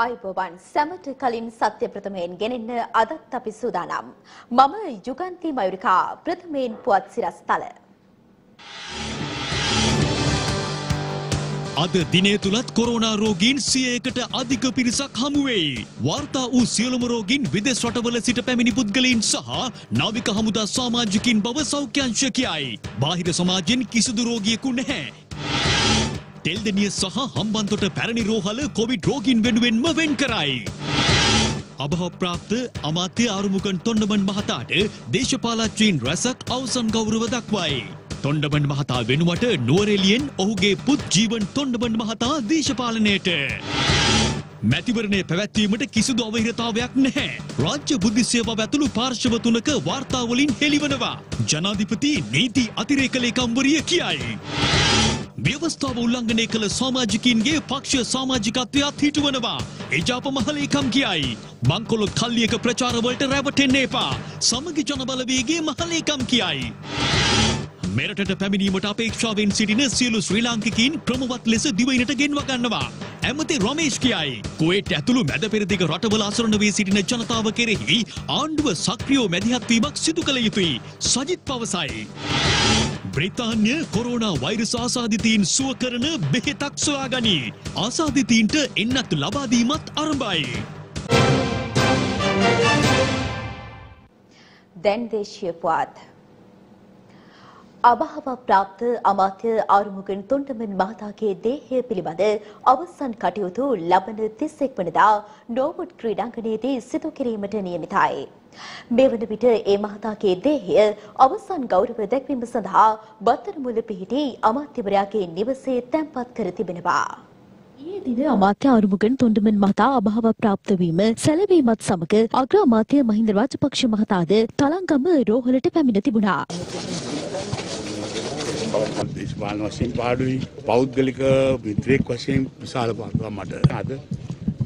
ආයුබෝවන් සැමට කලින් සත්‍ය ප්‍රථමයෙන් ගෙනෙන්න අදත් අපි සූදානම්. මම යුගන්ති මයුරිකා ප්‍රථමයෙන් පුවත් සිරස් තල. අද දිනය තුළත් කොරෝනා රෝගීන් සියයකට අධික පිරිසක් හමුවෙයි. වාර්තා වූ සියලුම රෝගීන් විදෙස් රටවල සිට පැමිණි පුද්ගලයින් සහ නාවික හමුදා සාමාජිකින් බව සෞඛ්‍යංශ කියයි. බාහිර සමාජයෙන් කිසිදු රෝගියෙකු නැහැ. තෙල්දෙනිය සහ හම්බන්තොට පැරණි රෝහල කොවිඩ් රෝගීන් වෙනුවෙන්ම වෙන් කරයි. අභවප්‍රාප්ත අමාත්‍ය ආරුමුකන් තොන්ඩමන් මහතාට දේශපාලච්චීන් රැසක් අවසන් ගෞරව දක්වයි. තොන්ඩමන් මහතා වෙනුවට නුවරෙලියෙන් ඔහුගේ පුත් ජීවන් තොන්ඩමන් මහතා දේශපාලනයට. මැතිවරණය පැවැත්වීමට කිසිදු අවහිරතාවයක් නැහැ. රාජ්‍ය බුද්ධි සේවාව ඇතුළු පාර්ශව තුනක වාර්තාවලින් හෙළිවනවා. ජනාධිපති නීති අතිරේක ලේකම්වරිය කියයි. ව්‍යවස්ථාව උල්ලංඝනය කළ සාමාජිකින්ගේ පක්ෂ සාමාජිකත්වයක් හිටුවනවා. එජාප මහලේකම් කියයි. බංකොලොත් කල්ලියක ප්‍රචාරවලට රැවටෙන්න එපා. සමගි ජනබලවේගේ මහලේකම් කියයි. මෙරටට පැමිණීමට අපේක්ෂාවෙන් සිටින සියලු ශ්‍රී ලාංකිකයින් ක්‍රමවත් ලෙස දිවයිනට ගෙන්ව ගන්නවා. ඇමති රමේෂ් කියයි. කුවේට් ඇතුළු මැද පෙරදිග රටවල අසරණ වී සිටින ජනතාව කෙරෙහි ආණ්ඩුව සක්‍රියව මැදිහත්වීමක් සිදු කළ යුතුයි. සජිත් පවසයි. බ්‍රිතාන්‍ය කොරෝනා වෛරස් ආසාධිතීන් සුව කරන බෙහෙතක් සොයාගනී. ආසාධිතීන්ට එන්නත් ලබාදීමත් අරඹයි. දැන් දේශීය පුවත්. අභාව ප්‍රාප්ත අමාත්‍ය ආරුමුගන් තොන්ටමන් මහතාගේ දේහය පිළිබඳ අවසන් කටයුතු ලබන 31 වනදා නෝවුඩ් ක්‍රීඩාංගණයේදී සිදු කිරීමට නියමිතයි. මේ වන විට ඒ මහතාගේ දේහය අවසන් ගෞරව දැක්වීම සඳහා බත්තරමුල්ල පිහිටි අමාත්‍යවරයාගේ නිවසේ තැන්පත් කර තිබෙනවා. ඊයේ දින අමාත්‍ය ආරුමුගන් තොන්ඩමන් මහතා අභාව ප්‍රාප්ත වීම සැලවීමත් සමග අග්‍ර අමාත්‍ය මහින්ද රාජපක්ෂ මහතාද තලංගම රෝහලට පැමිණ තිබුණා. දේශපාලන වශයෙන් පාඩුයි පෞද්ගලික මිත්‍රයෙක් වශයෙන් විශාල පාඩුවක් මට අද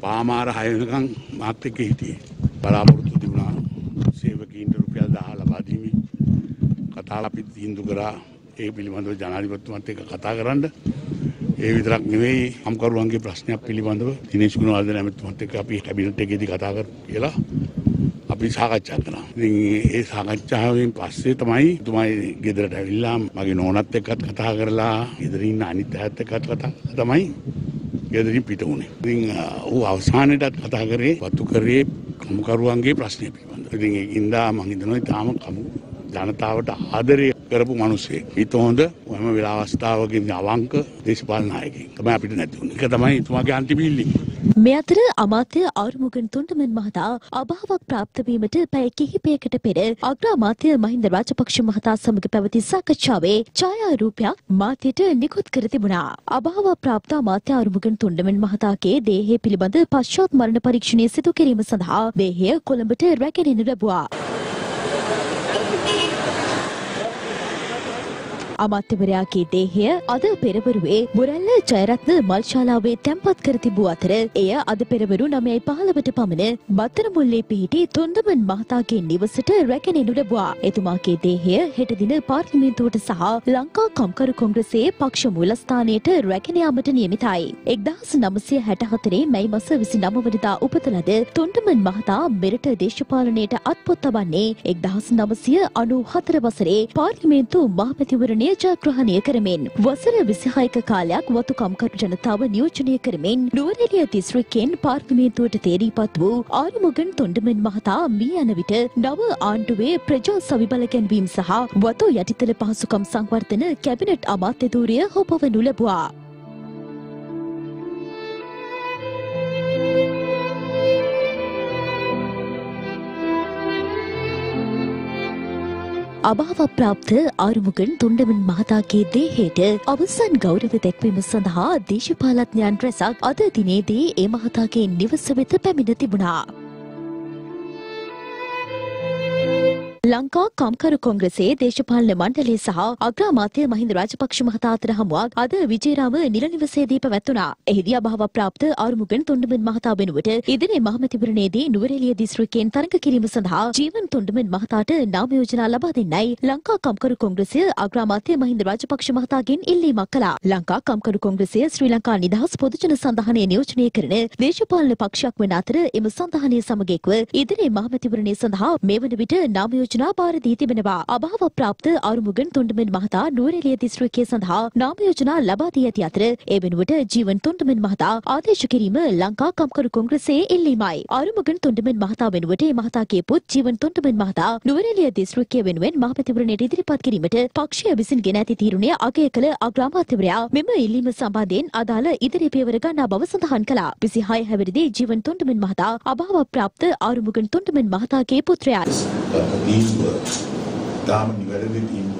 පාමාර හය වෙනකන් මාත් එක්ක හිටියේ බලාපොරොත්තු තිබුණා සේවකීන්ට රුපියල් 10 ලබා දීමේ කතාව අපි තීන්දුව කරා ඒ පිළිබඳව ජනාධිපතිතුමත් එක්ක කතා කරන්න ඒ විතරක් නෙවෙයි හම්කරුවන්ගේ ප්‍රශ්නයක් පිළිබඳව දිනේශ් ගුණවර්ධන ඇමතිතුමත් එක්ක අපි කැබිනට් එකේදී කතා කරමු කියලා අපි සාකච්ඡා කරා. ඉතින් ඒ සාකච්ඡාවෙන් පස්සේ තමයි තුමයි ගෙදරට ඇවිල්ලා මගේ නෝනත් එක්කත් කතා කරලා ගෙදර ඉන්න අනිත් අයත් එක්කත් කතා කරලා තමයි ගෙදරින් පිට වුණේ. ඉතින් ඌ අවසානයේටත් කතා කරේ වතු කරේ කමුකරුවන්ගේ ප්‍රශ්නය පිළිබඳව. ඉතින් ඒකින්දා මම හිතනවා තාම කමු ජනතාවට ආදරය කරපු මිනිස්සෙක්. ඊට හොඳ හැම වෙලාව අවස්ථාවකින් අවංක දේශපාලන நாயකයෙක් තමයි අපිට නැති වුණේ. ඒක තමයි එතුමාගේ අන්තිම ඉල්ලීම. මේ අතර අමාත්‍ය ආරුමුගන් තුන්ටමන් මහතා අභාවක් ප්‍රාප්ත වීමට පැය කිහිපයකට පෙර අග්‍ර අමාත්‍ය මහින්ද රාජපක්ෂ මහතා සමග පැවති සාකච්ඡාවේ ඡායාරූපයක් මාධ්‍යට නිකුත් කර තිබුණා. අභාව ප්‍රාප්ත අමාත්‍ය ආරුමුගන් තුන්ඩමන් මහතාගේ දේහය පිළිබඳ පශ්චාත් මරණ පරීක්ෂණය සිදු කිරීම සඳහා දේහය කොළඹට රැගෙනෙනු ලැබුවා. අමාත්‍යවරයාගේ දේහය අද පෙරවරුවේ මුරැල්ල ජයරත්න මල්ශාලාවේ තැන්පත් කර තිබූ අතර එය අද පෙරවරු නමයයි පහළවට පමණ බත්තරමුල්ලේ පිහිටි තුන්දමන් මහතාගේ නිවසට රැකෙනෙනු ලැබුවා. එතුමාගේ දේහය හෙට දින පාර්ලිමේන්තුවට සහ ලංකා කම්කරු කොංග්‍රසයේ පක්ෂ මූලස්ථානයට රැගෙන යාමට නියමිතයි. එක්දහස් නමසය හැට හතරේ මැයි මස විසි නම වනදා උපත ලද තුන්ඩමන් මහතා මෙරට දේශපාලනයට අත්පොත් තබන්නේ එක්දහස් නමසය අනු හතර වසරේ පාර්ලිමේන්තු මහපැතිවරණය ජයග්‍රහණය කරමින් වසර විසිහයක කාලයක් වතු කම්කරු ජනතාව නියෝජනය කරමින් නුවරඑළිය දිස්ත්‍රික්කයෙන් පාර්ලිමේන්තුවට තේරීපත් වූ ආරුමුගන් තොණ්ඩමන් මහතා මිය යන විට නව ආණ්ඩුවේ ප්‍රජා සවිබල ගැන්වීම සහ වතු යටිතල පහසුකම් සංවර්ධන කැබිනට් අමාත්‍ය ධූරය හොබවනු ලැබුවා. අභාව ප්‍රාප්ත ආරුමුගන් තුන්ඩමන් මහතාගේ දේහයට අවසන් ගෞරව දැක්වීම සඳහා දේශපාලඥයන් රැසක් අද දිනේදී ඒ මහතාගේ නිවස වෙත පැමිණ තිබුණා. ලංකා කම්කරු කොංග්‍රසයේ දේශපාලන මණ්ඩලය සහ අග්‍රාමාත්‍ය මහින්ද රාජපක්ෂ මහතා අතර හමුවක් අද විජේරාම නිල නිවසේදී පැවැත්වුණා. එහිදී අභාව ප්‍රාප්ත ආරුමුගන් තුණ්ඩමන් මහතා වෙනුවට ඉදිරි මහමැතිවරණයේදී නුවරඑළිය දිස්ත්‍රික්කයෙන් තරඟ කිරීම සඳහා ජීවන් තුණ්ඩමන් මහතාට නාම යෝජනා ලබා දෙන්නයි ලංකා කම්කරු කොංග්‍රසය අග්‍රාමාත්‍ය මහින්ද රාජපක්ෂ මහතාගෙන් ඉල්ලීමක් කළා. ලංකා කම්කරු කොංග්‍රසය ශ්‍රී ලංකා නිදහස් පොදුජන සන්ධානය නියෝජනය කරන දේශපාලන පක්ෂයක් වන අතර එම සන්ධානය සමග එක්ව ඉදිරි මහමැතිවරණය සඳහා මේ වන විට නාම යෝජනා යෝජනා බාර දී තිබෙනවා. අභාව ප්‍රාප්ත අරුමුගන් තුණ්ඩමන් මහතා නුවරඑළිය දිස්ත්‍රික්කය සඳහා නාම යෝජනා ලබා දී ඇති අතර ඒ වෙනුවට ජීවන් තුණ්ඩමන් මහතා ආදේශ කිරීම ලංකා කම්කරු කොංග්‍රසයේ ඉල්ලීමයි. අරුමුගන් තුණ්ඩමන් මහතා වෙනුවට ඒ මහතාගේ පුත් ජීවන් තුණ්ඩමන් මහතා නුවරඑළිය දිස්ත්‍රික්කය වෙනුවෙන් මහපතිවරණයට ඉදිරිපත් කිරීමට පක්ෂය විසින් ගෙන ඇති තීරණය අගය කළ අග්‍රාමාත්‍යවරයා මෙම ඉල්ලීම සම්බන්ධයෙන් අදාළ ඉදිරි පියවර ගන්නා බව සඳහන් කළා. 26 හැවිරිදි ජීවන් තුණ්ඩමන් මහතා අභාව ප්‍රාප්ත ආරුමුගන් තුණ්ඩමන් මහතාගේ පුත්‍රයා. තීන්දුව තාම නිවැරදි තීන්දුවක් වශයෙන්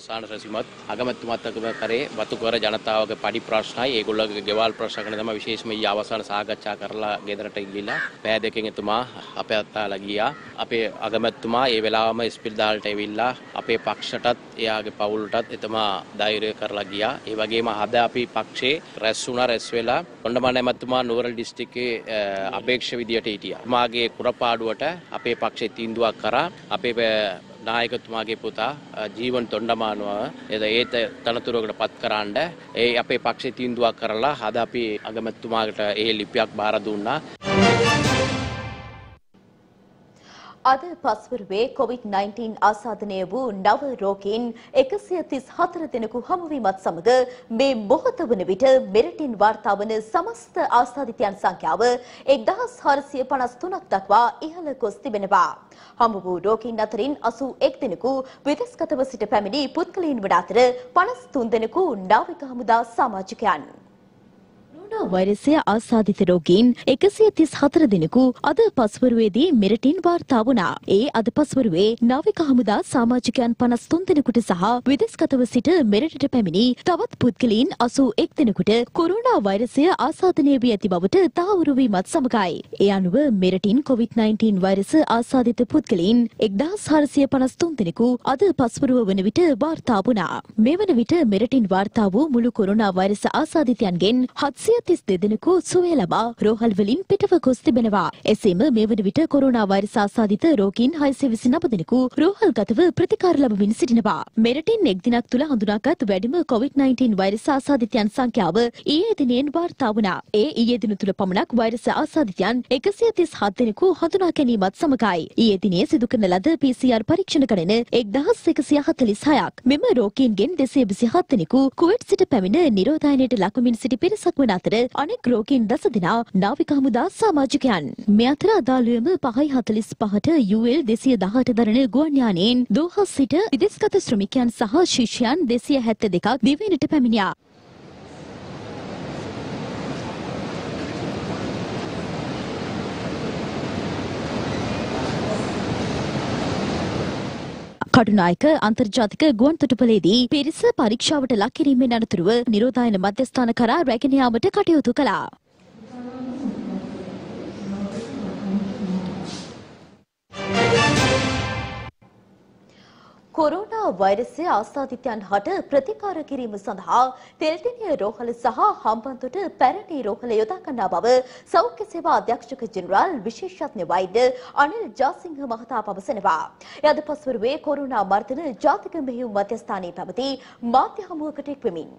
අවසාන රැසිමත් අගමැතිතුමත් එක්ක කරේ වතුකර ජනතාවගේ පඩි ප්‍රශ්නයි. ඒගොල්ලෝගේ ගෙවල් ප්‍රශ්න ගැන තමයි විශේෂම ඊ අවසාන සාකච්ඡා කරලා ගෙදරට ගිහිල්ලා පෑ දෙකෙන් එතුමා අපේ අත්තාලා ගියා. අපේ අගමැතිතුමා ඒ වෙලාවම ඉස්පිරිතාලට ඇවිල්ලා අපේ පක්ෂටත් එයාගේ පවුලටත් එතුමා ධෛර්ය කරලා ගියා. ඒ වගේම අද අපි පක්ෂේ රැස් වුණා රැස් වෙලා කොණ්ඩමණ ඇමතුමා නුවරඑළිය දිස්ත්‍රික්කයේ අපේක්ෂ විදියට හිටියා. මාගේ කුරපාඩුවට අපේ පක්ෂේ තීන්දුවක් කරා. අපේ නායකතුමාගේ පුතා ජීවන් තොණ්ඩමානුව එද ඒත තනතුරකට පත් කරන්න ඒ අපේ පක්ෂේ තීන්දුවක් කරලා අද අපි අගමැතිතුමාට ඒ ලිපියක් බාර දුන්නා. අද පස්වරුවේ COVID-19 ආසාදනය වූ නව රෝගීන් 134 දෙනෙකු හමුවීමත් සමග මේ මොහොත වන විට මෙරටින් වාර්තා වන සමස්ත ආසාදිතයන් සංඛ්‍යාව 1453ක් දක්වා ඉහළ ගොස් තිබෙනවා. හමු වූ රෝගීන් අතරින් 81 දෙනෙකු විදෙස්ගතව සිට පැමිණි පුද්ගලයන් වන අතර 53 දෙනෙකු නාවික හමුදා සමාජිකයන්. කොරෝනා වෛරසය ආසාදිත රෝගීන් 134 දෙනෙකු අද පස්වරුවේදී මෙරටින් වාර්තා වුණා. ඒ අද පස්වරුවේ නාවික හමුදා සමාජිකයන් 53 දෙනෙකුට සහ විදෙස්ගතව සිට මෙරටට පැමිණි තවත් පුද්ගලයන් 81 දෙනෙකුට කොරෝනා වෛරසය ආසාදනය වී ඇති බවට තහවුරු වීමත් සමගයි. ඒ අනුව මෙරටින් COVID-19 වෛරස ආසාදිත පුද්ගලයන් 1453 දෙනෙකු අද පස්වරුව වන විට වාර්තා වුණා. මේ වන විට මෙරටින් වාර්තා වූ මුළු කොරෝනා වෛරස ආසාදිතයන්ගෙන් 700 තිස් දෙදෙනෙකු සුවය ලබා රෝහල් වලින් පිටව ගොස් තිබෙනවා. එසේම මේ වන විට කොරෝනා වෛරස් ආසාදිත රෝගීන් 629 දෙනෙකු රෝහල්ගතව ප්‍රතිකාර ලබමින් සිටිනවා. මෙරටින් එක් දිනක් තුළ හඳුනාගත් වැඩිම COVID-19 වෛරස් ආසාදිතයන් සංඛ්‍යාව ඊයේ දිනෙන් වාර්තා වුණා. ඒ ඊයේ දින තුළ පමණක් වෛරස් ආසාදිතයන් 137 දෙනෙකු හඳුනා ගැනීමත් සමගයි. ඊයේ දිනේ සිදු කරන ලද PCR පරීක්ෂණ ගණන 1146ක්. මෙම රෝගීන්ගෙන් 227 දෙනෙකු කුවේට් සිට පැමිණ නිරෝධායනයට ලක්වමින් සිටි පිරිසක් වන අතර අනෙක් රෝගීන් දස දෙනා නාවික හමුදා සමාජිකයන්. මේ අතර අදාළුවම පහයි හතලිස් පහට UL දෙසිය දහට දරන ගුවන් යානයෙන් දෝහස් සිට විදෙස්ගත ශ්‍රමිකයන් සහ ශිෂ්‍යයන් දෙසිය හැත්ත දෙකක් දිවයිනට පැමිණියා. කටුනායක අන්තර්ජාතික ගුවන් තොටුපළේදී පිරිස පරීක්ෂාවට ලක් කිරීමෙන් අනතුරුව නිරෝධායන මධ්‍යස්ථාන කරා රැගෙන යාමට කටයුතු කළා. කොරෝනා වෛරසය ආස්ථාදිතයන් හට ප්‍රතිකාර කිරීම සඳහා තෙල්ටිනිය රෝහල සහ හම්බන්තොට පැරණි රෝහල යොදා ගන්නා බව සෞඛ්‍ය සේවා අධ්‍යක්ෂක ජෙනරාල් විශේෂඥ වෛද්‍ය අනිල් ජාසිංහ මහතා පවසනවා. එයද පස්වරුවේ කොරෝනා මර්ධන ජාතික මෙහෙයුම් මධ්‍යස්ථානයේ පැවති මාධ්‍ය හමුවකට එක්වෙමින්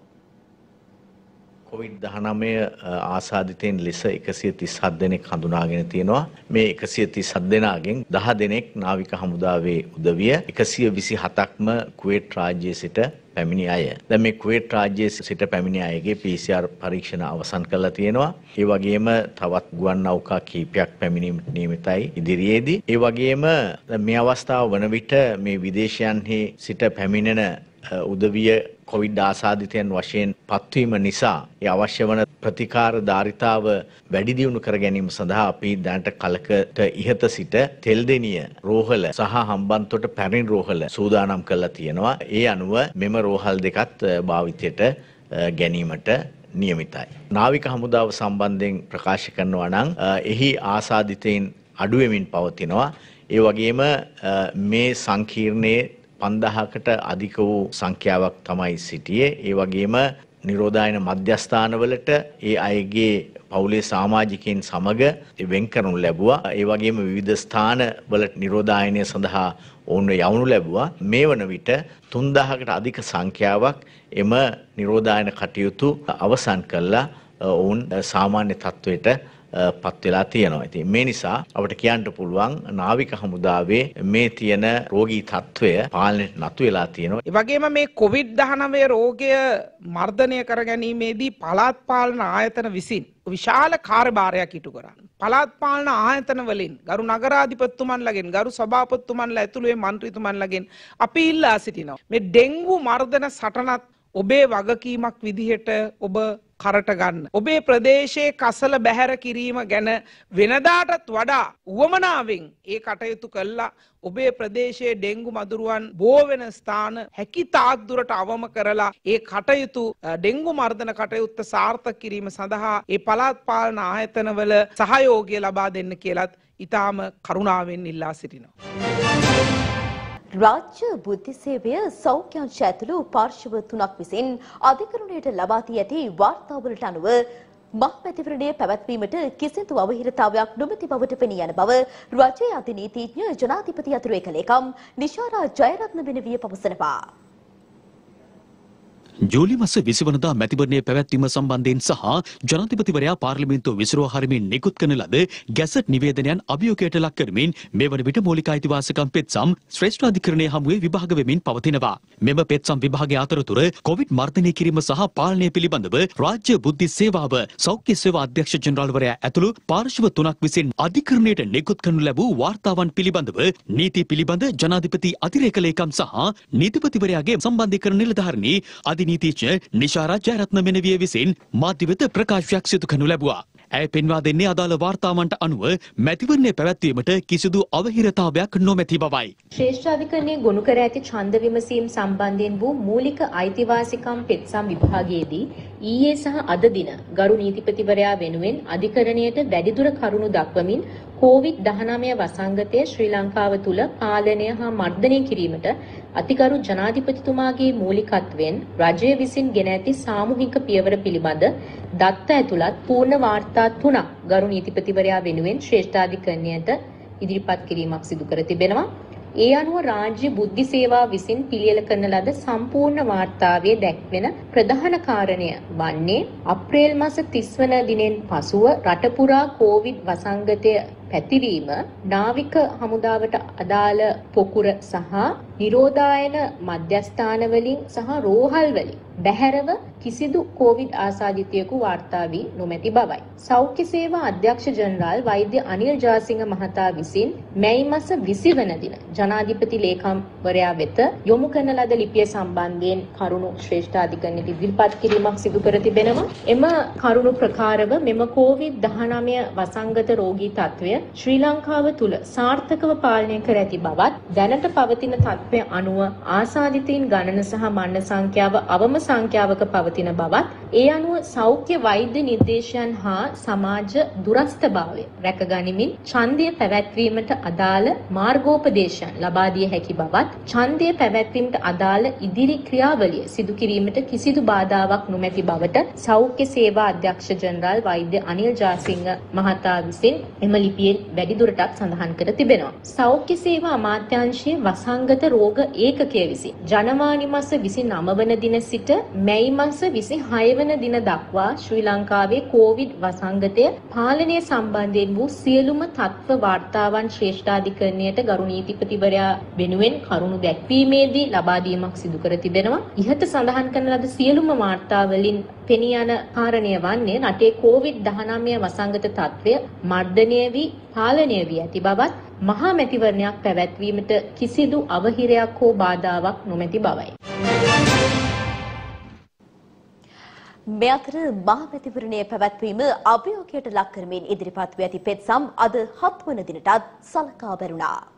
කොවිD-19 ආසාදිතයින් ලෙස 137 දෙනෙක් හඳුනාගෙන තියෙනවා. මේ 137 දෙනාගෙන් 10 දෙනෙක් නාවික හමුදාවේ උදවිය 127ක්ම කුවේට් රාජ්‍යයේ සිට පැමිණි අය. දැන් මේ කුවේට් රාජ්‍යයේ සිට පැමිණි අයගේ PCR පරීක්ෂණ අවසන් කරලා තියෙනවා. ඒ වගේම තවත් ගුවන් නෞකා කීපයක් පැමිණීමට නියමිතයි ඉදිරියේදී. ඒ වගේම මේ අවස්ථාව වන විට මේ විදේශයන්හි සිට පැමිණෙන උදවිය කොවිඩ් ආසාධිතයන් වශයෙන් පත්වීම නිසා ඒ අවශ්‍ය වන ප්‍රතිකාර ධාරිතාව වැඩි දියුණු කර ගැනීම සඳහා අපි දැනට කලකට ඉහත සිට තෙල්දෙනිය රෝහල සහ හම්බන්තොට පැරණි රෝහල සූදානම් කරලා තියෙනවා. ඒ අනුව මෙම රෝහල් දෙකත් භාවිතයට ගැනීමට නියමිතයි. නාවික හමුදාව සම්බන්ධයෙන් ප්‍රකාශ කරනවා නම් එහි ආසාධිතයින් අඩුවෙමින් පවතිනවා. ඒ වගේම මේ සංකීර්ණයේ පන්දහකට අධික වූ සංඛ්‍යාවක් තමයි සිටියේ. ඒ වගේම නිරෝධායන මධ්‍යස්ථානවලට ඒ අයගේ පවුලේ සාමාජිකයන් සමග වෙන් කරනු ලැබුවා. ඒ වගේම විවිධ ස්ථාන වලට නිරෝධායනය සඳහා ඔවුන්ව යවනු ලැබුවා. මේ වන විට 3000කට අධික සංඛ්‍යාවක් එම නිරෝධායන කටයුතු අවසන් කළා. ඔවුන් සාමාන්‍ය තත්ත්වයට පත් වෙලා තියෙනවා. ඉතින් මේ නිසා අපිට කියන්න පුළුවන් නාවික හමුදාවේ මේ තියෙන රෝගී තත්ත්වය පාලනයට නතු වෙලා තියෙනවා. ඒ වගේම මේ COVID-19 රෝගය මර්ධනය කරගැනීමේදී පළාත් පාලන ආයතන විසින් විශාල කාර්භාරයක් ඉටු කරන්න. පළාත් පාලන ආයතන වලින් ගරු නගරාධිපතිතුමන්ලගෙන් ගරු සභාපතිතුමන්ලා ඇතුළුවේ മന്ത്രിතුමන්ලගෙන් අපි ඉල්ලා සිටිනවා. මේ ඩෙන්ගු මර්ධන සටනත් ඔබේ වගකීමක් විදිහට ඔබ කරට ගන්න. ඔබේ ප්‍රදේශයේ කසල බැහැර කිරීම ගැන වෙනදාටත් වඩා උවමනාවෙන් ඒ කටයුතු කල්ලා ඔබේ ප්‍රදේශයේ ඩෙංගු මදුරුවන් බෝවෙන ස්ථාන හැකි තාක්දුරට අවම කරලා ඒ කටයුතු ඩෙංගු මර්ධන කටයුත්ත සාර්ථක කිරීම සඳහා ඒ පළාත් පාලන ආයතනවල සහයෝගය ලබා දෙන්න කියලත් ඉතාම කරුණාවෙන් ඉල්ලා සිටිනවා. රාජ්‍ය බුද්ධ සේවය සෞඛ්‍යංශ ඇතුළු පාර්ශව තුනක් විසින් අධිකරණයට ලබා දී ඇති වාර්තාවලට අනුව මහමැතිවරණය පැවැත්වීමට කිසිදු අවහිරතාවයක් නොමැති බවට පෙනී යන බව රජයේ අධිනීතිඥ ජනාධිපති අතුරු එකලේකම් නිශාරා ජයරත්න වෙනවිය පවසනවා. ජූලි මස විසිවනදා මැතිවරණය පැවැත්වීම සම්බන්ධයෙන් සහ ජනාධිපතිවරයා පාර්ලිමේන්තුව විසිරුවා හරිමින් නිකුත් කරන ලද ගැසට් නිවේදනයන් අභියෝගයට ලක් කරමින් මෙවන විට මූලික අයිතිවාසිකම් පෙත්සම් ශ්‍රේෂ්ඨ අධිකරණය හමුවේ විභාග වෙමින් පවතිනවා. මෙම පෙත්සම් විභාගය අතරතුර කොවිඩ් මර්ධනය කිරීම සහ පාලනය පිළිබඳව රාජ්‍ය බුද්ධි සේවාව සෞඛ්‍ය සේවා අධ්‍යක්ෂ ජනරාල්වරයා ඇතුළු පාර්ශව තුනක් විසින් අධිකරණයට නිකුත් කරනු ලැබූ වාර්තාවන් පිළිබඳව නීති පිළිබඳ ජනාධිපති අතිරේක ලේකම් සහ නීතිපතිවරයාගේ සම්බන්ධීකරණ නිලධාරණී අධිනීතිඥ නිශාරා ජයරත්න මෙනවිය විසින් මාධ්‍ය වෙත ප්‍රකාශයක් සිදු කරනු ලැබුවා. ඇය පෙන්වා දෙන්නේ අදාළ වාර්තාවන්ට අනුව මැතිවරණය පැවැත්වීමට කිසිදු අවහිරතාවයක් නොමැති බවයි. ශ්‍රේෂ්ඨාධිකරණයේ ගොනු කර ඇති ඡන්ද විමසීම් සම්බන්ධයෙන් වූ මූලික අයිතිවාසිකම් පෙත්සම් විභාගයේදී ඊයේ සහ අද දින ගරු නීතිපතිවරයා වෙනුවෙන් අධිකරණයට වැඩිදුර කරුණු දක්වමින් COVID-19 වසංගතය ශ්‍රී ලංකාව තුළ පාලනය හා මර්ධනය කිරීමට අතිගරු ජනාධිපතිතුමාගේ මූලිකත්වයෙන් රජය විසින් ගෙන ඇති සාමූහික පියවර පිළිබඳ දත්ත ඇතුළත් පූර්ණ වාර්තා තුනක් ගරු නීතිපතිවරයා වෙනුවෙන් ශ්‍රේෂ්ඨාධිකරණයට ඉදිරිපත් කිරීමක් සිදු කර තිබෙනවා. ඒ අනුව රාජ්‍ය බුද්ධි සේවා විසින් පිළියෙල කරන ලද සම්පූර්ණ වාර්තාවේ දැක්වෙන ප්‍රධාන කාරණය වන්නේ අප්‍රේල් මාස 30 වන දිනෙන් පසුව රට පුරා කොවිඩ් වසංගතය පැතිරීම නාවික හමුදාවට අදාළ පොකුර සහ නිරෝධායන මධ්‍යස්ථාන වලින් සහ රෝහල් වලින් බැහැරව කිසිදු කොවිඩ් ආසාදිතයෙකු වාර්තා වී නොමැති බවයි. සෞඛ්‍ය සේවා අධ්‍යක්ෂ ජනරාල් වෛද්‍ය අනිල් ජාසිංහ මහතා විසින් මැයි මාස 20 වන දින ජනාධිපති ලේකම්වරයා වෙත යොමු කරන ලද ලිපිය සම්බන්ධයෙන් කරුණු ශ්‍රේෂ්ඨාධිකරණයට ඉදිරිපත් කිරීමක් සිදු කර තිබෙනවා. එම කරුණු ප්‍රකාරව මෙම COVID-19 වසංගත රෝගී තත්ත්වය ශ්‍රී ලංකාව තුළ සාර්ථකව පාලනය කර ඇති බවත් දැනට පවතින තත්ත්වය අනුව ආසාදිතයින් ගණන සහ මරණ සංඛ්‍යාව අවම සංඛ්‍යාවක පවතින බවත් ඒ අනුව සෞඛ්‍ය වෛද්‍ය නිර්දේශයන් හා සමාජ දුරස්ථභාවය රැකගනිමින් ඡන්දය පැවැත්වීමට අදාළ මාර්ගෝපදේශයන් ලබා දිය හැකි බවත් ඡන්දය පැවැත්වීමට අදාළ ඉදිරි ක්‍රියාවලිය සිදු කිරීමට කිසිදු බාධාවක් නොමැති බවට සෞඛ්‍ය සේවා අධ්‍යක්ෂ ජනරාල් වෛද්‍ය අනිල් ජාසිංහ මහතා විසින් එම ලිපියෙන් වැඩිදුරටත් සඳහන් කර තිබෙනවා. සෞඛ්‍ය සේවා අමාත්‍යාංශයේ වසංගත රෝග ඒකකය විසින් ජනවාරි මාස 29 වන දින සිට මැයි මාස 26 වන දින දක්වා ශ්‍රී ලංකාවේ කොවිඩ් වසංගතය පාලනය සම්බන්ධයෙන් වූ සියලුම තත්ත්ව වාර්තාවන් ශ්‍රේෂ්ඨාධිකරණයට ගරු නීතිපතිවරයා වෙනුවෙන් කරුණු දැක්වීමේදී ලබා දීමක් සිදු කර තිබෙනවා. ඉහත සඳහන් කරන ලද සියලුම වාර්තා වලින් පෙනී යන කාරණය වන්නේ රටේ COVID-19 වසංගත තත්ත්වය මර්ධනය වී පාලනය වී ඇති බවත් මහා මැතිවරණයක් පැවැත්වීමට කිසිදු අවහිරයක් හෝ බාධාවක් නොමැති බවයි. මේ අතර මහමැතිවරණය පැවැත්වීම අභියෝගයට ලක් කරමින් ඉදිරිපත් වී ඇති පෙත්සම් අද 7 වන දිනටත් සලකා බැලුණා.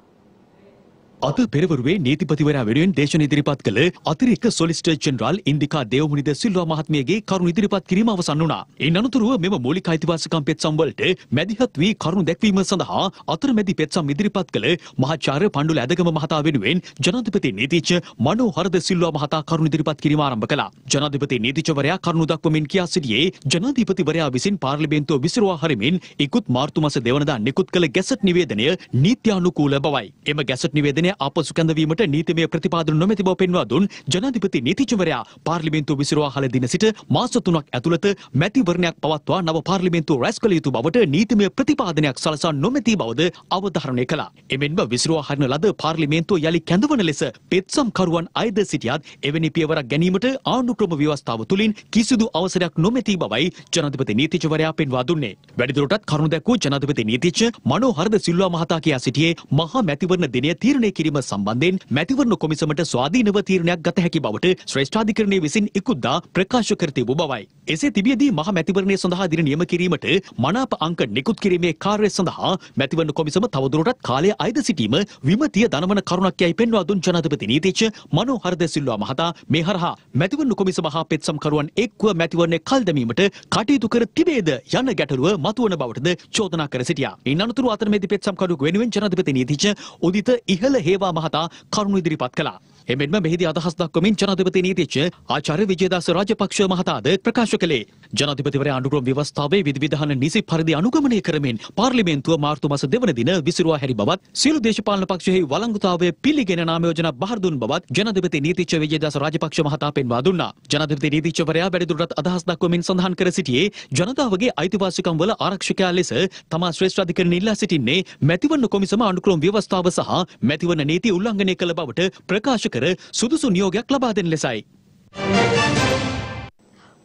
අද පෙරවරුවේ නීතිපතිවරයා වෙනුවෙන් දේශන ඉදිරිපත් කළ අතිරික්ත සොලිසිටර් ජෙනරාල් ඉන්දිකා දේවමුනිද සිල්වා මහත්මියගේ කරුණු ඉදිරිපත් කිරීම අවසන් වුණා. ඉන් අනතුරුව මෙම මූලික අයිතිවාසිකම් පෙත්සම් වලට මැදිහත් වී කරුණු දැක්වීම සඳහා අතරමැදි පෙත්සම් ඉදිරිපත් කළ මහාචාර්ය පණ්ඩුල ඇදගම මහතා වෙනුවෙන් ජනාධිපති නීතිඥ මනෝහරද සිල්වා මහතා කරුණු ඉදිරිපත් කිරීම ආරම්භ කළා. ජනාධිපති නීතිඥවරයා කරුණු දක්වමින් කියා සිටියේ ජනාධිපතිවරයා විසින් පාර්ලිමේන්තුව විසිරුවා හරිමින් ඉකුත් මාර්තු මාස දෙවනදා නිකුත් කළ ගැසට් නිවේදනය නීත්‍යානුකූල බවයි. එම ගැසට් නිවේදනය ආපසු කැඳවීමට නීතිමය ප්‍රතිපාදන නොමැති බව පෙන්වා දුන් ජනාධිපති නීතිඥවරයා පාර්ලිමේන්තුව විසිරුවා හල දින සිට මාස තුනක් ඇතුළත මැතිවරණයක් පවත්වා නව පාර්ලිමේන්තුව රැස් කළ යුතු බවට නීතිමය ප්‍රතිපාදනයක් සලසා නොමැති බවද අවධාරණය කළා. එමෙන්ම විසිරුවා හරින ලද පාර්ලිමේන්තුව යළි කැඳවන ලෙස පෙත්සම්කරුවන් අයද සිටියත් එවැනි පියවරක් ගැනීමට ආණ්ඩුක්‍රම ව්‍යවස්ථාව තුළින් කිසිදු අවසරයක් නොමැති බවයි ජනාධිපති නීතිඥවරයා පෙන්වා දුන්නේ. වැඩිදුරටත් කරුණු දැක්වූ ජනාධිපති නීතිඥ මනෝහරද සිල්වා මහතා කියා සිටියේ මහා මැතිවරණ දිනය තීරණය කිරීම සම්බන්ධයෙන් මැතිවරණ කොමිසමට ස්වාධීනව තීරණයක් ගත හැකි බවට ශ්‍රේෂ්ඨාධිකරණය විසින් ඉකුද්දා ප්‍රකාශ කර තිබූ බවයි. එසේ තිබියදී මහ මැතිවරණය සඳහා දින නියම කිරීමට මනාප අංක නිකුත් කිරීමේ කාර්යය සඳහා මැතිවරණ කොමිසම තවදුරටත් කාලය අයද සිටීම විමතිය දනවන කරුණක් යයි පෙන්වා දුන් ජනාධිපති නීතිඥ මනෝහරද සිල්වා මහතා මේ හරහා මැතිවරණ කොමිසම හා පෙත්සම්කරුවන් එක්ව මැතිවරණය කල් දැමීමට කටයුතු කර තිබේද යන ගැටලුව මතුවන බවටද චෝදනා කර සිටියා. ඉන් අනතුරු අතරමැදි පෙත්සම්කරුවෙකු වෙනුවෙන් ජනාධිපති නීතිඥ උදිත ඉහළ හේවා මහතා කරුණු ඉදිරිපත් කළා. එමෙන්ම මෙහිදී අදහස් දක්වමින් ජනාධිපති නීතිඥ ආචාර්ය විජේදාස රාජපක්ෂ මහතාද ප්‍රකාශ කළේ ජනාධිපතිවරයා අනුක්‍රම ව්‍යවස්ථාවේ විධිවිධාන නිසි පරිදි අනුගමනය කරමින් පාර්ලිමේන්තුව මාර්තු මාස දෙවන දින විසිරුවා හැරි බවත් සියලු දේශපාලන පක්ෂෙහි වළංගුතාවය පිළිගෙන නාම යෝජනා බහර දුන් බවත් ජනාධිපති නීතිඥ විජේදාස රාජපක්ෂ මහතා පෙන්වා දුන්නා. ජනාධිපති නීතිඥවරයා වැඩිදුරටත් අදහස් දක්වමින් සඳහන් කර සිටියේ ජනතාවගේ අයිතිවාසිකම් වල ආරක්ෂකයා ලෙස තමා ශ්‍රේෂ්ඨ අධිකරණ ඉල්ලා සිටින්නේ මැතිවරණ කොමිසම අනුක්‍රම ව්‍යවස්ථාව සහ මැතිවරණ නීති උල්ලංඝනය කළ බවට ප්‍රකාශ කර සුදුසු නියෝගයක් ලබා දෙන ලෙසයි.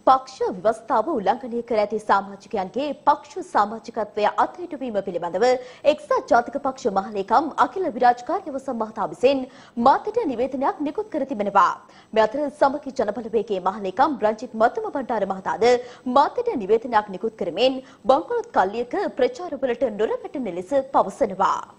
පක්ෂ ව්‍යවස්ථාව උල්ලංඝනය කර ඇති සමාජිකයන්ගේ පක්ෂ සමාජිකත්වය අත්හිටුවීම පිළිබඳව එක්සත් ජාතික පක්ෂ මහලේකම් අකිල විරාජ් කාර්යවසම් මහතා විසින් මාතට නිවේදනයක් නිකුත් කර තිබෙනවා. මේ අතර සමගි ජනබලවේගයේ මහලේකම් රංජිත් මතුම බණ්ඩාර මහතාද මාතට නිවේදනයක් නිකුත් කරමින් බංකොලොත් කල්ලියක ප්‍රචාරවලට නොරවැටෙන ලෙස පවසනවා.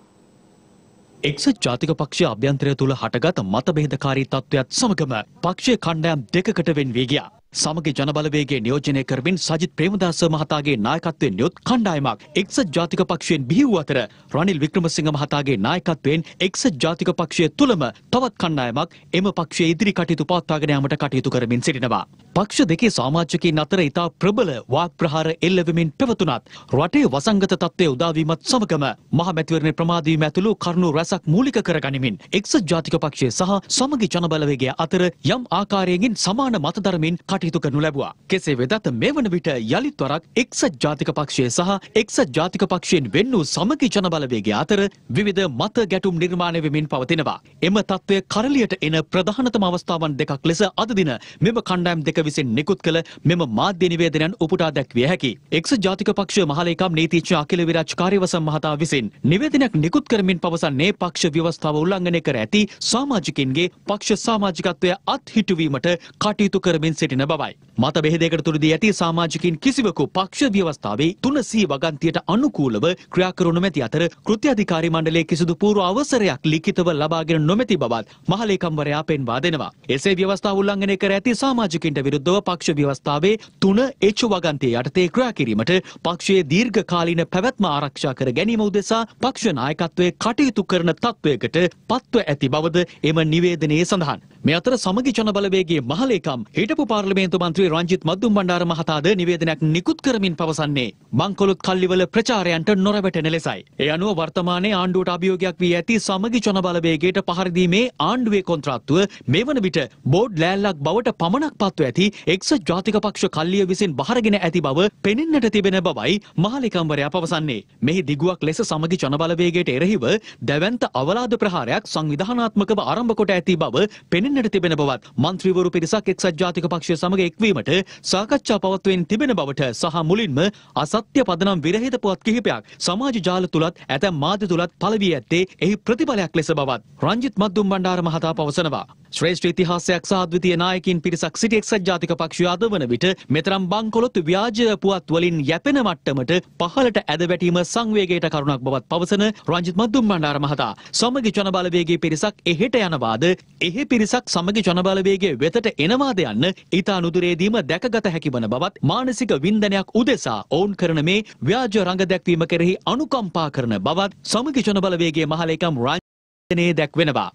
එක්සත් ජාතික පක්ෂය අභ්‍යන්තරය තුළ හටගත් මතභේදකාරී තත්ත්වයක් සමගම පක්ෂය කණ්ඩායම් දෙකකට වෙන් වී ගියා. සමගි ජනබලවේගේ නියෝජනය කරමින් සජිත් ප්‍රේමදාස මහතාගේ නායකත්වයෙන් යොත් කණ්ඩායමක් එක්සත් ජාතික පක්ෂයෙන් බිහි වූ අතර රනිල් වික්‍රමසිංහ මහතාගේ නායකත්වයෙන් එක්සත් ජාතික පක්ෂය තුළම තවත් කණ්ඩායමක් එම පක්ෂයේ ඉදිරි කටයුතු පවත්වාගෙන යාමට කටයුතු කරමින් සිටිනවා. පක්ෂ දෙකේ සමාජිකයින් අතර ඉතා ප්‍රබල වාක් ප්‍රහාර එල්ලවෙමින් පැවතුනත් රටේ වසංගත තත්ත්වය උදාවීමත් සමගම මහ මැතිවරණ ප්‍රමාදවීම ඇතුළු කරුණු රැසක් මූලික කරගනිමින් එක්සත් ජාතික පක්ෂය සහ සමගි ජනබලවේගය අතර යම් ආකාරයකින් සමාන මතදරමින් කටයුතු කරනු ලැබුවා. කෙසේ වෙතත් මේ වන විට යළිත් වරක් එක්සත් ජාතික පක්ෂය සහ එක්සත් ජාතික පක්ෂයෙන් වෙන් වූ සමගි ජනබලවේගය අතර විවිධ මත ගැටුම් නිර්මාණය වෙමින් පවතිනවා. එම තත්ත්වය කරලියට එන ප්‍රධානතම අවස්ථාවන් දෙකක් ලෙස අද දින මෙම කණ්ඩායම් දෙක විසින් නිකුත් කළ මෙම මාධ්‍ය නිවේදනයන් උපුටා දැක්විය හැකි. එක්සත් ජාතික පක්ෂ මහලේකම් නීතිඥ අකිල විරාජ් කාර්යවසම් මහතා විසින් නිවේදනයක් නිකුත් කරමින් පවසන්නේ පක්ෂ ව්‍යවස්ථාව උල්ලංඝනය කර ඇති සමාජිකින්ගේ පක්ෂ සමාජිකත්වය අත්හිටුවීමට කටයුතු කරමින් සිටින බවයි. මත බෙහෙදයකට තුරදී ඇති සමාජිකින් කිසිවකු පක්ෂ ව්‍යවස්ථාවේ තුනසී වගන්තියට අනුකූලව ක්‍රියා කරු නොමැති අතර කෘත්‍යාධිකාරී මණ්ඩලයේ කිසිදු පූර්ව අවසරයක් ලිඛිතව ලබාගෙන නොමැති බවත් මහලේකම්වරයා පෙන්වා දෙනවා. එසේ ව්‍යවස්ථාව උල්ලංඝනය කර ඇති සමාජිකින්ට විරුද්ධව පක්ෂ ව්‍යවස්ථාවේ තුන එච් වගන්තිය යටතේ ක්‍රියා කිරීමට පක්ෂයේ දීර්ඝකාලීන පැවැත්ම ආරක්ෂා කර ගැනීම උදෙසා පක්ෂ නායකත්වයේ කටයුතු කරන තත්ත්වයකට පත්ව ඇති බවද එම නිවේදනයේ සඳහන්. මේ අතර සමගි ජනබලවේගයේ මහලේකම් හිටපු පාර්ලිමේන්තු මන්ත්‍රී රංජිත් මද්දුම් බණ්ඩාර මහතාද නිවේදනයක් නිකුත් කරමින් පවසන්නේ බංකොලොත් කල්ලිවල ප්‍රචාරයන්ට නොරවැටෙන ලෙසයි. ඒ අනුව වර්තමානයේ ආණ්ඩුවට අභියෝගයක් වී ඇති සමගි ජනබලවේගයට පහර දීමේ ආණ්ඩුවේ කොන්ත්‍රාත්තුව මේ වන විට බෝඩ් ලෑල්ලක් බවට පමණක් පත්ව ඇති එක්සත් ජාතික පක්ෂ කල්ලිය විසින් බහරගෙන ඇති බව පෙනෙන්නට තිබෙන බවයි මහලේකම්වරයා පවසන්නේ. මෙහි දිගුවක් ලෙස සමගි ජනබලවේගයට එරෙහිව දැවැන්ත අවලාද ප්‍රහාරයක් සංවිධානාත්මකව ආරම්භ කොට ඇති බව පෙනෙන්නට තිබෙන බවත් මන්ත්‍රීවරු පිරිසක් එක්සත් ජාතික පක්ෂය සමග එක්වී කිරීමට සාකච්ඡා පවත්වෙන් තිබෙන බවට සහ මුලින්ම අසත්‍ය පදනම් විරහිත පුවත් කිහිපයක් සමාජ ජාල තුලත් ඇතැම් මාධ්‍ය තුලත් පළවී ඇත්තේ එහි ප්‍රතිඵලයක් ලෙස බවත් රංජිත් මද්දුම් බණ්ඩාර මහතා පවසනවා. ශ්‍රේෂ්ඨ ඉතිහාසයක් සහ ද්විතීය නායකින් පිරිසක් සිටි එක්සත් ජාතික පක්ෂය අද වන විට මෙතරම් බංකොලොත් ව්‍යාජ පුවත් වලින් යැපෙන මට්ටමට පහළට ඇද වැටීම සංවේගයට කරුණක් බවත් පවසන රංජිත් මද්දුම් බණ්ඩාර මහතා සමගි ජන බලවේගයේ පිරිසක් එහෙට යනවාද එහි පිරිසක් සමගි ජන බලවේගයේ වෙතට එනවාද යන්න ඊතා නුදුරේදීම දැකගත හැකි වන බවත් මානසික වින්දනයක් උදෙසා ඔවුන් කරන මේ ව්‍යාජ රඟ දැක්වීම කෙරෙහි අනුකම්පා කරන බවත් සමගි ජන බලවේගයේ මහලේකම් රංජනයේ දැක්වෙනවා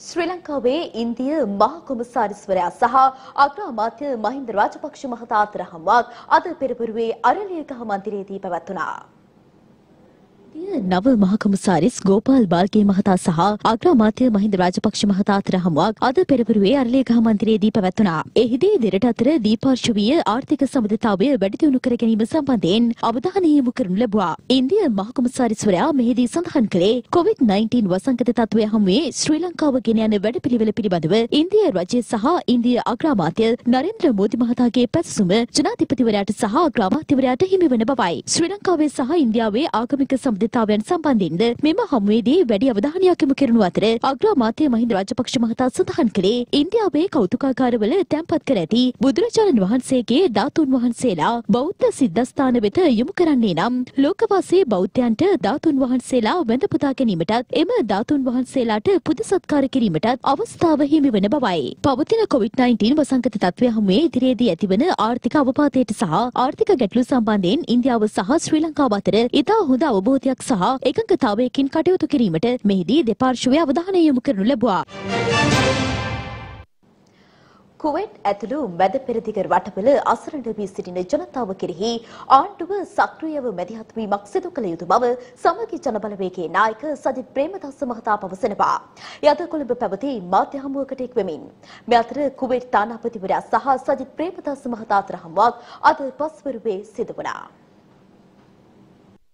ශ්‍රී ලංකාවේ ඉන්දිය මහ කොමසාරිස්වරයා සහ අග්‍රාමාත්‍ය මහින්ද රාජපක්ෂ මහතා අතර හමුවක් අද පෙරපුරුවේ අරලියගහ මන්දිරයේදී පැවැත්වුණා. නව මහකමසාරිස් ගෝපාල් බාල්ගේ මහතා සහ අග්‍රාමාත්‍ය මහින්ද රාජපක්ෂ මහතා අතර හමුවක් අද පෙරවරුවේ අරලියගහ මන්දිරයේදී පැවැත්වුණා. එහිදී දෙරට අතර දීපාර්ශවීය ආර්ථික සමගතාවය වැඩි දියුණු කර ගැනීම සම්බන්ධයෙන් අවධානය යොමු කරනු ලැබුවා. ඉන්දිය මහකමසාරිස්වරයා මෙහිදී සඳහන් කළේ COVID-19 වසංගත තත්ත්වය හමුවේ ශ්‍රී ලංකාව ගෙන යන වැඩපිළිවෙල පිළිබඳව ඉන්දිය රජය සහ ඉන්දිය අග්‍රාමාත්‍ය නරේන්ද්‍ර මෝදි මහතාගේ පැසසුම ජනාධිපතිවරයාට සහ අග්‍රාමාත්‍යවරයාට හිමි වන බවයි. ශ්‍රී ලංකාවේ සහ ඉන්දියාවේ ආගමික සම්බන්ධතාවයන් සම්බන්ධයෙන්ද මෙම හමුවේදී වැඩි අවධානයක් යොමු කරනු අතර අග්‍රාමාත්‍ය මහින්ද රාජපක්ෂ මහතා සඳහන් කළේ ඉන්දියාවේ කෞතුකාගාරවල තැන්පත් කර ඇති බුදුරජාණන් වහන්සේගේ ධාතුන් වහන්සේලා බෞද්ධ සිද්ධස්ථාන වෙත යොමු කරන්නේ නම් ලෝකවාසී බෞද්ධයන්ට ධාතුන් වහන්සේලා වැඳ පුදා ගැනීමටත් එම ධාතුන් වහන්සේලාට පුද සත්කාර කිරීමටත් අවස්ථාව හිමි වන බවයි. පවතින COVID-19 වසංගත තත්ත්වය හමුවේ ඉදිරියේදී ඇතිවන ආර්ථික අවපාතයට සහ ආර්ථික ගැටලු සම්බන්ධයෙන් ඉන්දියාව සහ ශ්‍රී ලංකාව අතර ඉතා හොඳ අවබෝධයක් සහ එකඟතාවයකින් කටයුතු කිරීමට මෙහිදී දෙපාර්ශ්වය අවධානය යොමු කරනු ලැබුවා. කුවේට් ඇතුළු මැද පෙරදිග රටවල අසරණ වී සිටින ජනතාව කෙරෙහි ආණ්ඩුව සක්‍රියව මැදිහත් වීමක් සිදු කළ යුතු බව සමගි ජනබලවේගයේ නායක සජිත් ප්‍රේමදාස මහතා පවසනවා. යද කොළඹ පැවති මාධ්‍ය හමුවකට එක් වෙමින් මේ අතර කුවේට් තානාපතිවරයා සහ සජිත් ප්‍රේමදාස මහතා අතර හමුවක් අද පස්වරුවේ සිදු වුණා.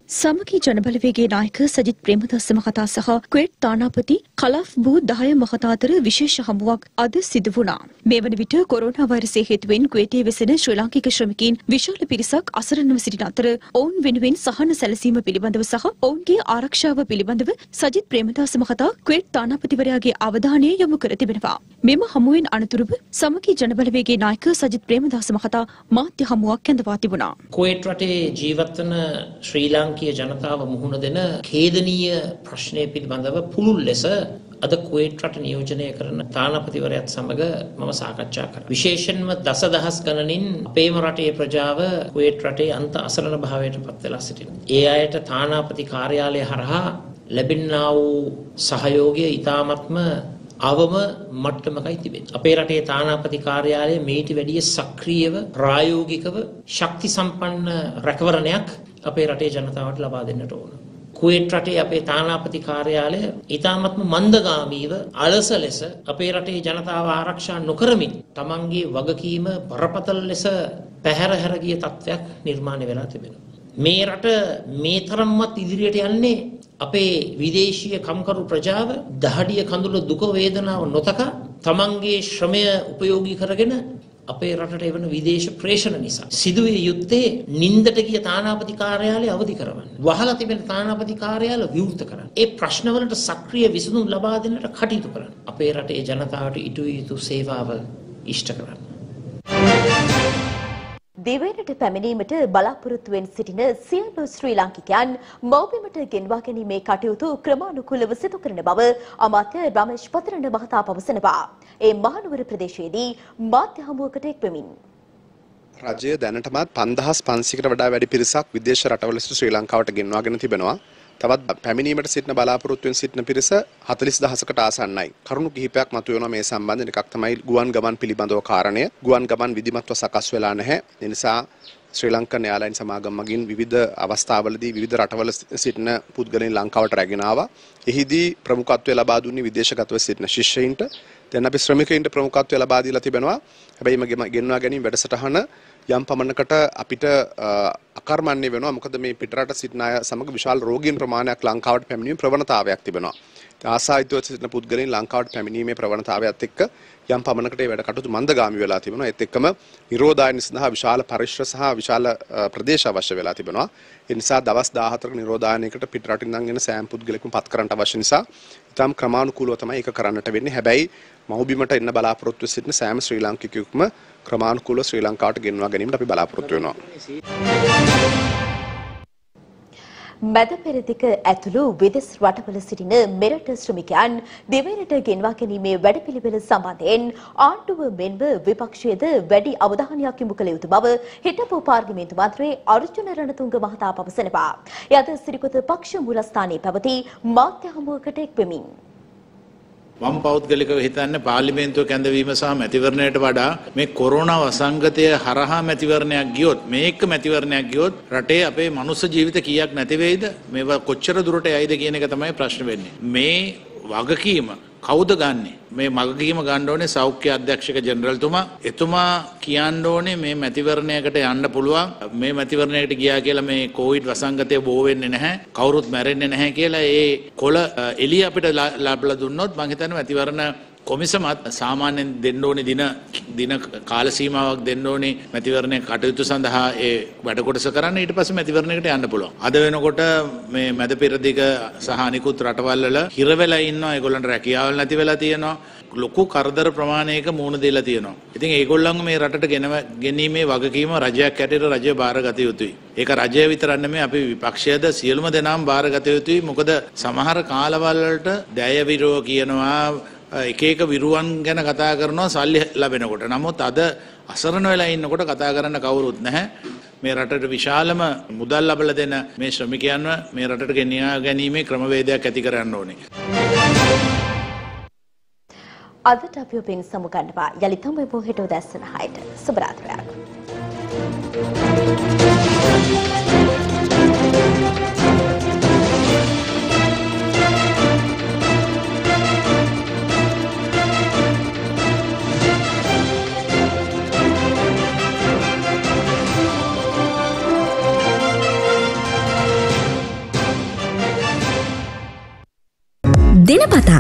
සමගි ජනබලවේගේ නායක සජිත් ප්‍රේමදාස මහතා සහ ක්වේට් තානාපති කලෆ් බූ 10 මහතා අතර විශේෂ හමුවක් අද සිදු වුණා. මේ වන විට කොරෝනා වෛරසය හේතුවෙන් ක්වේටයේ වෙසෙන ශ්‍රී ලාංකික ශ්‍රමිකයින් විශාල පිරිසක් අසරණව සිටින අතර ඔවුන් වෙනුවෙන් සහන සැලසීම පිළිබඳව සහ ඔවුන්ගේ ආරක්ෂාව පිළිබඳව සජිත් ප්‍රේමදාස මහතා ක්වේට් තානාපතිවරයාගේ අවධානය යොමු කර තිබෙනවා. මෙම හමුවෙන් අනතුරුව සමගි ජනබලවේගේ නායක සජිත් ප්‍රේමදාස මහතා මාධ්‍ය හමුවක් ඇඳවා තිබුණා. කුවේට් රටේ ජීවත් වන ශ්‍රී ලාංකික ලාංකීය ජනතාව මුහුණ දෙන ඛේදනීය ප්‍රශ්නය පිළිබඳව පුළුල් ලෙස අද කුවේට් රට නියෝජනය කරන තානාපතිවරයාත් සමග මම සාකච්ඡා කරා. විශේෂයෙන්ම දසදහස් ගණනින් අපේම රටේ ප්‍රජාව කුවේට් රටේ අන්ත අසරණ භාවයට පත් වෙලා සිටිනවා. ඒ අයට තානාපති කාර්යාලය හරහා ලැබෙනා වූ සහයෝගය ඉතාමත්ම අවම මට්ටමකයි තිබෙන්නේ. අපේ රටේ තානාපති කාර්යාලය මේට වැඩිය සක්‍රියව ප්‍රායෝගිකව ශක්ති සම්පන්න රැකවරණයක් අපේ රටේ ජනතාවට ලබා දෙන්නට ඕන. කුවේට් රටේ අපේ තානාපති කාර්යාලය ඉතාමත්ම මන්දගාමීව අලස ලෙස අපේ රටේ ජනතාව ආරක්ෂා නොකරමින් තමන්ගේ වගකීම බරපතල ලෙස පැහැර හැර ගිය තත්ත්වයක් නිර්මාණය වෙලා තිබෙනවා. මේ රට මේ තරම්වත් ඉදිරියට යන්නේ අපේ විදේශීය කම්කරු ප්‍රජාව දහඩිය කඳුල දුක වේදනාව නොතකා තමන්ගේ ශ්‍රමය උපයෝගී කරගෙන අපේ රටට එවන විදේශ ප්‍රේෂණ නිසා සිදුවේ යුත්තේ නින්දට ගිය තානාපති කාර්යාලය අවදි කරවන්න. වහලා තිබෙන තානාපති කාර්යාල විවෘත කරන්න. ඒ ප්‍රශ්නවලට සක්‍රිය විසඳුම් ලබා දෙන්නට කටයුතු කරන්න. අපේ රටේ ජනතාවට ඉටු යුතු සේවාව ඉෂ්ට කරන්න. දිවයිනට පැමිණීමට බලාපොරොත්තුවෙන් සිටින සියලු ශ්‍රී ලාංකිකයන් මව්බිමට ගෙන්වා ගැනීමේ කටයුතු ක්‍රමානුකූලව සිදු කරන බව අමාත්‍ය රමේෂ් පතරණ මහතා පවසනවා. ඒ මහනුවර ප්‍රදේශයේදී මාධ්‍ය හමුවකට එක්වෙමින්. රජය දැනටමත් පන්දහස් පන්සිකට වඩා වැඩි පිරිසක් විදේශ රටවල ශ්‍රී ලංකාවට ගෙන්වාගෙන තිබෙනවා. තවත් පැමිණීමට සිටින බලාපොරොත්තුවෙන් සිටින පිරිස 40000කට ආසන්නයි. කරුණු කිහිපයක් මතුවෙනවා මේ සම්බන්ධයෙන් එකක් තමයි ගුවන් ගමන් පිළිබඳව කාරණය. ගුවන් ගමන් විධිමත්ව සකස් වෙලා නැහැ. ඒ නිසා ශ්‍රී ලංකන් එයාලයින් සමාගම් මගින් විවිධ අවස්ථාවලදී විවිධ රටවල සිටින පුද්ගලයන් ලංකාවට රැගෙන ආවා. එහිදී ප්‍රමුඛත්වය ලබා දුන්නේ විදේශගතව සිටින ශිෂ්‍යයින්ට. දැන් අපි ශ්‍රමිකයින්ට ප්‍රමුඛත්වය ලබා දීලා තිබෙනවා. හැබැයි මේ ගෙන්වා ගැනීම වැඩසටහන යම් පමණකට අපිට අකර්මණ්‍ය වෙනවා මොකද මේ පිටරට සිටින අය සමග විශාල රෝගීන් ප්‍රමාණයක් ලංකාවට පැමිණීම ප්‍රවණතාවයක් තිබෙනවා. ආසාදිතව සිටින පුද්ගලයන් ලංකාවට පැමිණීමේ ප්‍රවණතාවයත් එක්ක යම් පමණකට ඒ වැඩ කටයුතු මන්දගාමී වෙලා තිබෙනවා. ඒත් එක්කම නිරෝධායන සඳහා විශාල පරිශ්‍ර සහ විශාල ප්‍රදේශ අවශ්‍ය වෙලා තිබෙනවා. ඒ නිසා දවස් 14ක නිරෝධායනයකට පිට රටින් ඉඳන් එන සෑම පුද්ගලෙකුම පත් කරන්නට අවශ්‍ය නිසා ඉතාම ක්‍රමානුකූලව තමයි ඒක කරන්නට වෙන්නේ. හැබැයි මව්බිමට එන්න බලාපොරොත්තු සිටින සෑම ශ්‍රී ලාංකිකයෙකුම ක්‍රමානුකූලව ශ්‍රී ලංකාවට ගෙන්වා ගැනීමට අපි බලාපොරොත්තු වෙනවා. මැද පෙරදිග ඇතුළු විදෙස් රටවල සිටින මෙරට ශ්‍රමිකයන් දෙවයිනට ගෙන්වා ගැනීමේ වැඩපිළිවෙල සම්බන්ධයෙන් ආණ්ඩුව මෙන්ම විපක්ෂයේද වැඩි අවධානයක් යොමු කළ යුතු බව හිටපු පාර්ලිමේන්තු මන්ත්‍රී අර්ජුන රණතුංග මහතා පවසනවා. එයද සිරිකොත පක්ෂ මූලස්ථානයේ පැවති මාධ්‍ය හමුවකට එක්වෙමින්. මම පෞද්ගලිකව හිතන්නේ පාර්ලිමේන්තුව කැඳවීම සහ මැතිවරණයට වඩා මේ කොරෝනා වසංගතය හරහා මැතිවරණයක් ගියොත් මේක මැතිවරණයක් ගියොත් රටේ අපේ මනුස්ස ජීවිත කීයක් නැති වෙයිද? මේවා කොච්චර දුරට යයිද කියන එක තමයි ප්‍රශ්න වෙන්නේ. මේ වගකීම කවුද ගන්නෙ? මේ මගකීම ගන්න ඕනේ සෞඛ්‍ය අධ්‍යක්ෂක ජෙනරල්තුමා. එතුමා කියන්න ඕනේ මේ මැතිවරණයකට යන්න පුළුවන්. මේ මැතිවරණයකට ගියා කියලා මේ කොවිඩ් වසංගතය බෝ වෙන්නේ නැහැ. කවුරුත් මැරෙන්නේ නැහැ කියලා ඒ කොළ එළිය අපිට ලබලා දුන්නොත් මං හිතන්නේ මැතිවරණ කොමිසමත් සාමාන්‍යයෙන් දෙන්න ඕනේ දින දින කාල සීමාවක් දෙන්න ඕනේ මැතිවරණය කටයුතු සඳහා ඒ වැඩ කොටස කරන්න ඊට පස්සේ මැතිවරණයකට යන්න පුළුවන්. අද වෙනකොට මේ මැද පෙරදිග සහ අනිකුත් රටවල් වල හිර වෙලා ඉන්නවා. ඒගොල්ලන්ට රැකියාවල් නැති වෙලා තියෙනවා. ලොකු කරදර ප්‍රමාණයක මුහුණ දීලා තියෙනවා. ඉතින් ඒගොල්ලන්ව මේ රටට ගෙනව ගැනීමේ වගකීම රජයක් හැටියට රජය බාරගත යුතුයි. ඒක රජය විතරක් නෙමෙයි අපි විපක්ෂයද සියලුම දෙනාම බාරගත යුතුයි. මොකද සමහර කාලවල වලට දැය විරෝ කියනවා එක එක විරුවන් ගැන කතා කරනවා සල්ලි ලැබෙනකොට. නමුත් අද අසරණ වෙලා ඉන්නකොට කතා කරන්න කවුරුත් නැහැ. මේ රටට විශාලම මුදල් ලබලා දෙන මේ ශ්‍රමිකයන්ව මේ රටට ගෙනියා ගැනීමේ ක්‍රමවේදයක් ඇති කරන්න ඕනේ. අදට අපි ඔබෙන් සමුගන්නවා යළිත් හමුවෙමු හෙට උදැසන 6ට. සුබ රාත්‍රියක්. දිනපතා